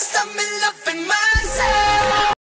Yes, I'm love in my